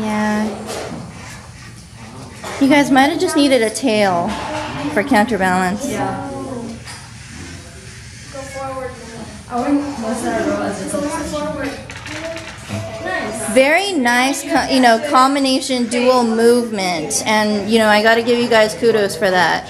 Yeah. You guys might have just needed a tail for counterbalance. Yeah. Go forward. Very nice, you know, combination dual movement. And, you know, I got to give you guys kudos for that.